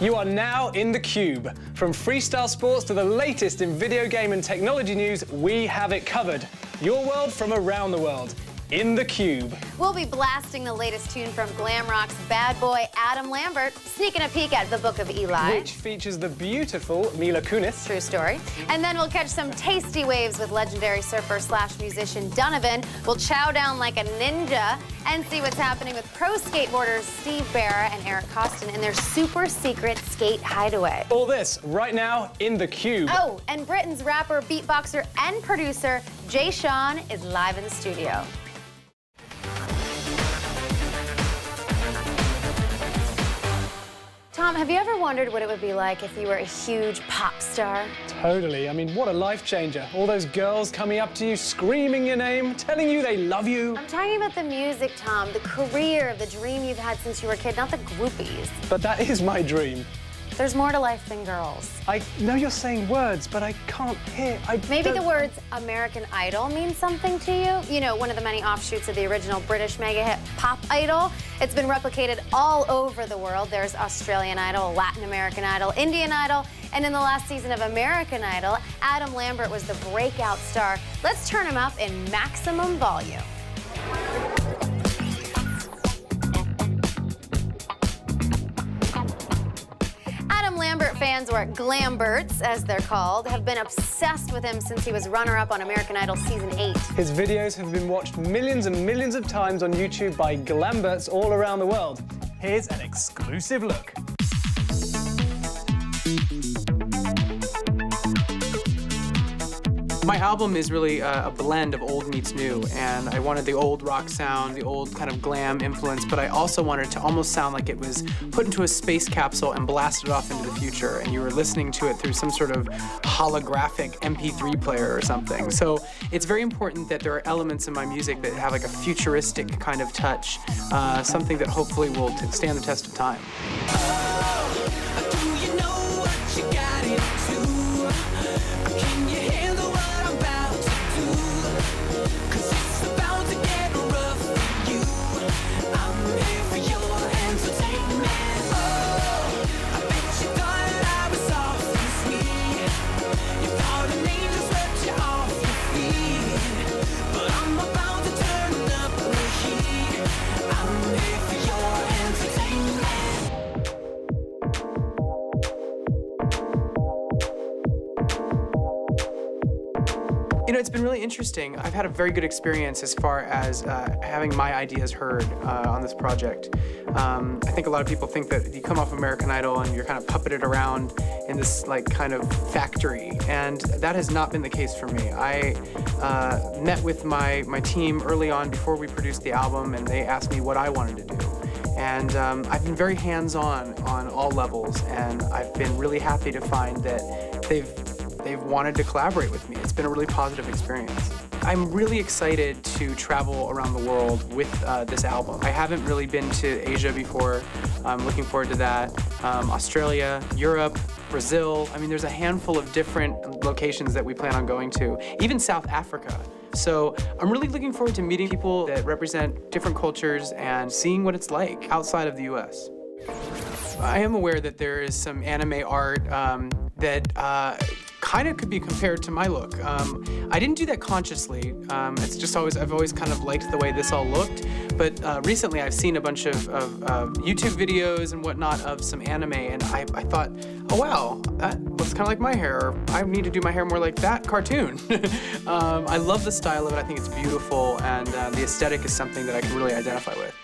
You are now in the Cube. From freestyle sports to the latest in video game and technology news, we have it covered. Your world from around the world in the Cube. We'll be blasting the latest tune from glam rock's bad boy Adam Lambert, sneaking a peek at the Book of Eli. Which features the beautiful Mila Kunis. True story. And then we'll catch some tasty waves with legendary surfer slash musician Donovan. We'll chow down like a ninja and see what's happening with pro skateboarders Steve Berra and Eric Koston in their super secret skate hideaway. All this right now in the Cube. Oh, and Britain's rapper, beatboxer, and producer Jay Sean is live in the studio. Tom, have you ever wondered what it would be like if you were a huge pop star? Totally. I mean, what a life changer. All those girls coming up to you, screaming your name, telling you they love you. I'm talking about the music, Tom, the career, the dream you've had since you were a kid, not the groupies. But that is my dream. There's more to life than girls. I know you're saying words, but I can't hear. I Maybe don't... the words American Idol mean something to you. You know, one of the many offshoots of the original British mega hit Pop Idol. It's been replicated all over the world. There's Australian Idol, Latin American Idol, Indian Idol, and in the last season of American Idol, Adam Lambert was the breakout star. Let's turn him up in maximum volume. Lambert fans, or Glamberts as they're called, have been obsessed with him since he was runner-up on American Idol Season 8. His videos have been watched millions and millions of times on YouTube by Glamberts all around the world. Here's an exclusive look. My album is really a, a, blend of old meets new, and I wanted the old rock sound, the old kind of glam influence, but I also wanted to almost sound like it was put into a space capsule and blasted off into the future, and you were listening to it through some sort of holographic MP3 player or something. So it's very important that there are elements in my music that have like a futuristic kind of touch, uh, something that hopefully will stand the test of time. Know, it's been really interesting. I've had a very good experience as far as uh, having my ideas heard uh, on this project. Um, I think a lot of people think that you come off American Idol and you're kind of puppeted around in this like kind of factory, and that has not been the case for me. I uh, met with my, my team early on before we produced the album, and they asked me what I wanted to do. And um, I've been very hands-on on all levels, and I've been really happy to find that they've they've wanted to collaborate with me. It's been a really positive experience. I'm really excited to travel around the world with uh, this album. I haven't really been to Asia before. I'm looking forward to that. Um, Australia, Europe, Brazil. I mean, there's a handful of different locations that we plan on going to, even South Africa. So I'm really looking forward to meeting people that represent different cultures and seeing what it's like outside of the US. I am aware that there is some anime art um, that uh, kind of could be compared to my look. Um, I didn't do that consciously. Um, it's just always, I've always kind of liked the way this all looked. But uh, recently I've seen a bunch of, of uh, YouTube videos and whatnot of some anime and I, I thought, oh wow, that looks kind of like my hair. Or I need to do my hair more like that cartoon. um, I love the style of it. I think it's beautiful and uh, the aesthetic is something that I can really identify with.